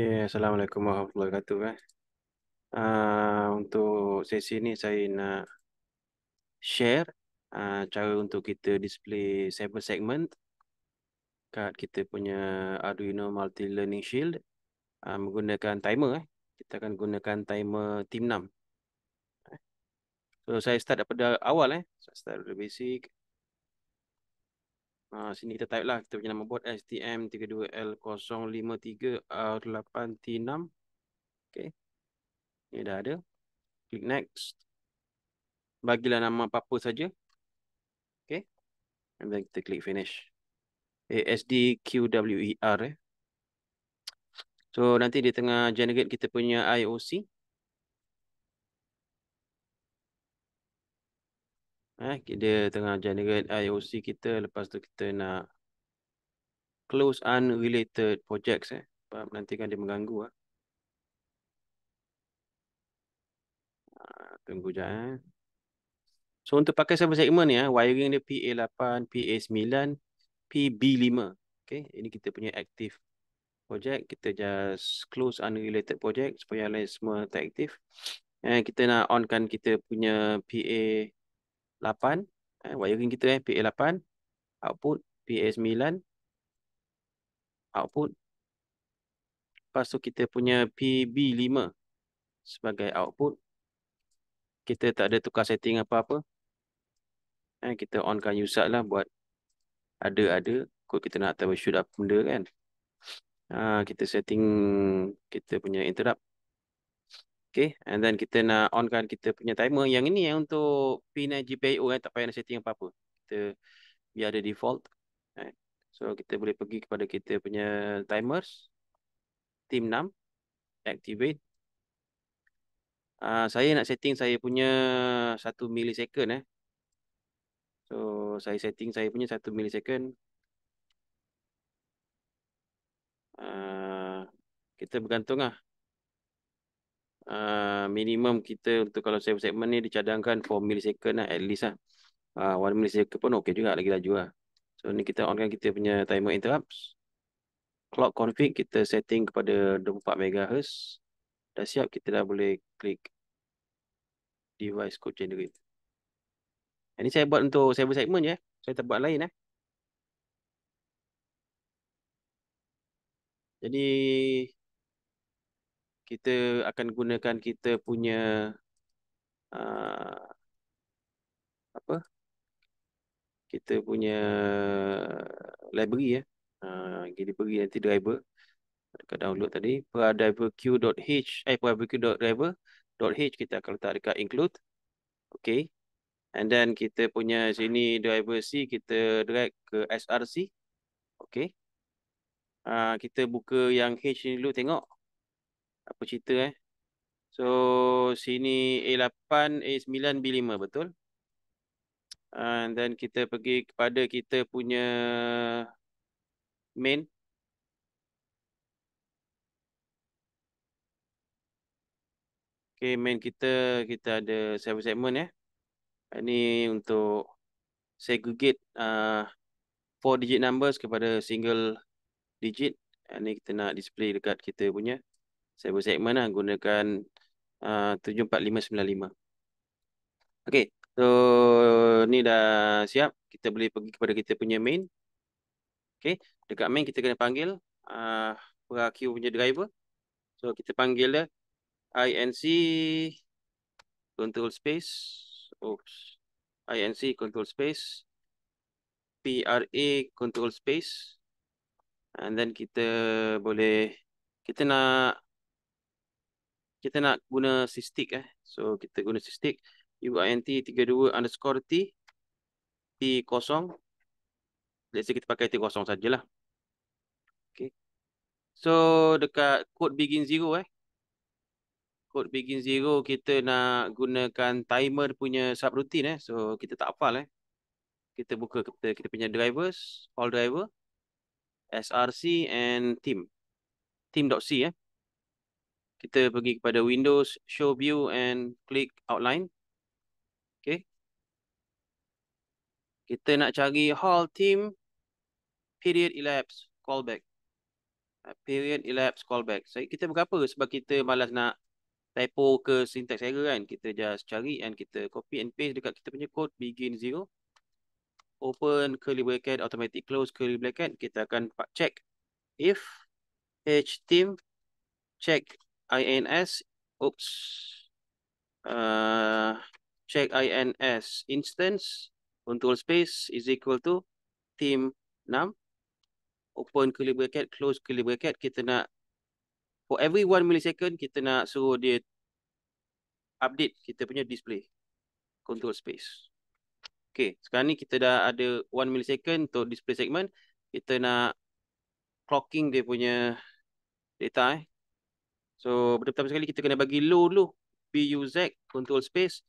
Okay, Assalamualaikum warahmatullahi wabarakatuh. Eh. Uh, untuk sesi ni saya nak share uh, cara untuk kita display seven segment kat kita punya Arduino Multi Learning Shield uh, menggunakan timer. Eh. Kita akan gunakan timer Team 6. So saya start daripada awal. Eh. Saya start dari basic. Uh, sini kita type lah kita punya nama board STM32L053R8T6. Okay. Ini dah ada. Klik next. Bagilah nama apa-apa saja. Okay. And then kita klik finish. ASDQWER eh. So nanti di tengah generate kita punya IOC. Eh, dia tengah generate IOC kita. Lepas tu kita nak close unrelated projects. Eh. Sebab nanti kan dia mengganggu. Eh. Tunggu je. Eh. So untuk pakai server segment ni, eh, wiring dia PA8, PA9, PB5. Okay, ini kita punya active project. Kita just close unrelated project supaya lain semua tak aktif. Eh, kita nak onkan kita punya PA 8 eh, wiring kita eh PA8 output PA9 output. Lepas tu kita punya PB5 sebagai output. Kita tak ada tukar setting apa-apa. Eh, kita onkan USAT lah buat ada-ada kot kita nak troubleshoot apa benda kan. Ha, kita setting kita punya interrupt Okay, and then kita nak onkan kita punya timer. Yang ini yang untuk pin GPIO kan, tak payah nak setting apa-apa. Kita biar ada default. Eh. So, kita boleh pergi kepada kita punya timers. Team 6. Activate. Uh, saya nak setting saya punya 1 millisecond. Eh. So, saya setting saya punya 1 millisecond. Uh, kita bergantung lah. Uh, minimum kita untuk kalau save segment ni dicadangkan 4 millisecond lah at least lah. Uh, 1 millisecond pun okey juga lagi laju lah. So ni kita onkan kita punya timer interrupts. Clock config kita setting kepada 24 MHz. Dah siap kita dah boleh klik device code generate. Ini saya buat untuk server segment je. Eh. Saya tak buat lain eh. Jadi kita akan gunakan kita punya uh, apa? Kita punya library ya. Uh, library nanti driver. Dekat download tadi pradriverq.h eh pradriverq.driver.h kita akan letak dekat include. Okay and then kita punya sini driver C kita drag ke src okay uh, kita buka yang H ni dulu tengok apa cerita eh. So sini A8, A9, B5 betul? And then kita pergi kepada kita punya main. Okay, main kita, kita ada seven segment ya. Ini untuk segregate uh, four digit numbers kepada single digit. Ini kita nak display dekat kita punya server segment lah gunakan uh, 74595. Okay, so ni dah siap. Kita boleh pergi kepada kita punya main. Okay, dekat main kita kena panggil uh, PRQ punya driver. So kita panggil dia INC control space. Oops. INC control space. PRA control space. And then kita boleh kita nak kita nak guna sistik eh. So kita guna sistik UINT 32 underscore T T kosong. Let's say kita pakai T kosong sajalah. Okay. So dekat code begin zero eh. Code begin zero kita nak gunakan timer punya subroutine eh. So kita tak hafal eh. Kita buka kita, kita punya drivers, all driver, SRC and team. Team.c eh kita pergi kepada Windows, Show View and klik Outline. Okay. Kita nak cari Hall Team Period Elapse Callback. uh, period elapsed callback. So, kita berapa sebab kita malas nak typo ke syntax error kan. Kita just cari and kita copy and paste dekat kita punya code begin zero. Open curly bracket, automatic close curly bracket. Kita akan check if hteam check ins oops uh, check ins instance control space is equal to team 6 open curly bracket close curly bracket kita nak for every 1 millisecond kita nak suruh dia update kita punya display control space Okay, sekarang ni kita dah ada 1 millisecond untuk display segment. Kita nak clocking dia punya data eh. So, betul-betul sekali kita kena bagi low dulu. BUZ, control space.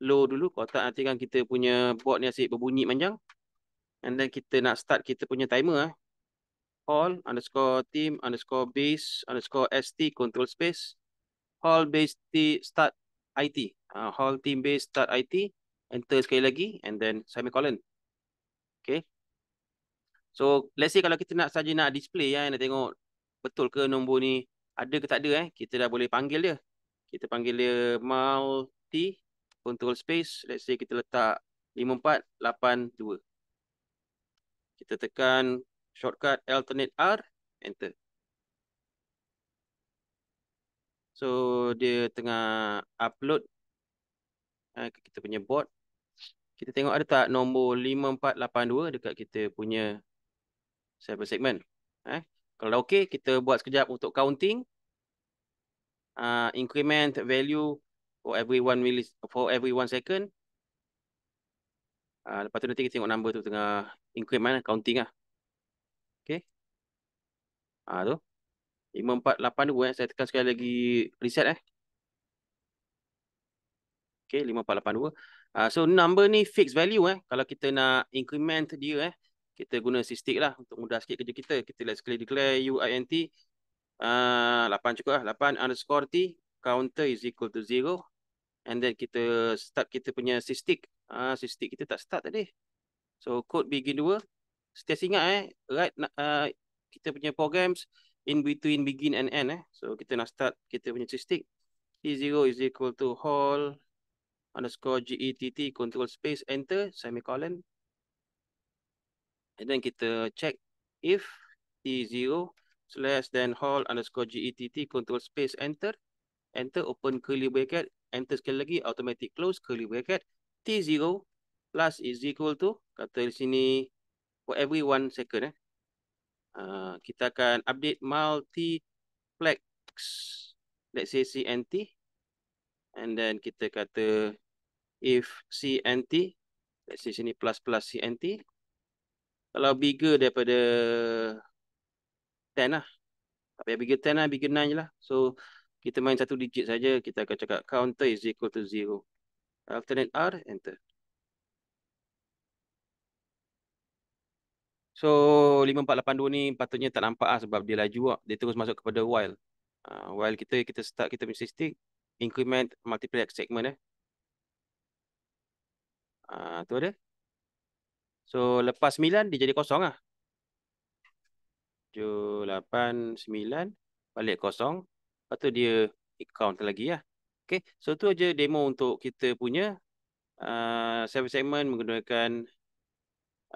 Low dulu. Kalau tak, nanti kan kita punya board ni asyik berbunyi panjang. And then kita nak start kita punya timer eh. Hall underscore team underscore base underscore ST control space. Hall base T start IT. Uh, hall team base start IT enter sekali lagi and then semicolon. Okay. So let's say kalau kita nak saja nak display ya, nak tengok betul ke nombor ni ada ke tak ada eh, kita dah boleh panggil dia. Kita panggil dia multi control space. Let's say kita letak 5482. Kita tekan shortcut alternate R, enter. So dia tengah upload eh, kita punya board. Kita tengok ada tak nombor 5482 dekat kita punya server segment. Eh? Kalau dah okey, kita buat sekejap untuk counting. Uh, increment value for every one millis for every one second. Uh, lepas tu nanti kita tengok number tu tengah increment counting lah. Okay. Uh, tu. 5482 eh. Saya tekan sekali lagi reset eh. Okay, 5482. Uh, so number ni fixed value eh. Kalau kita nak increment dia eh. Kita guna sysdig lah untuk mudah sikit kerja kita. Kita let's declare uint. Uh, 8 cukup lah. 8 underscore t. Counter is equal to 0. And then kita start kita punya sysdig. Uh, sysdig kita tak start tadi. So code begin 2. Setiap ingat eh. Right. Uh, kita punya programs in between begin and end eh. So kita nak start kita punya sysdig. T0 is equal to whole underscore GETT control space enter semicolon and then kita check if T0 slash then hall underscore GETT control space enter. Enter open curly bracket. Enter sekali lagi automatic close curly bracket. T0 plus is equal to kata di sini for every one second eh. Uh, kita akan update multiplex. Let's say CNT and then kita kata if CNT let's say sini plus plus CNT kalau bigger daripada 10 lah tapi bigger 10 lah bigger 9 je lah so kita main satu digit saja kita akan cakap counter is equal to 0 alternate R enter So 5482 ni patutnya tak nampak lah sebab dia laju lah. Dia terus masuk kepada while. Uh, while kita kita start kita punya system increment multiplex segment eh. Ah tu ada. So lepas 9 dia jadi kosong ah. 7 8 9 balik kosong. Lepas tu dia count lagi lah. Okay. So tu aja demo untuk kita punya uh, segment menggunakan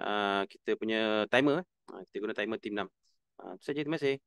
uh, kita punya timer. Uh, kita guna timer team 6. Uh, saja terima kasih.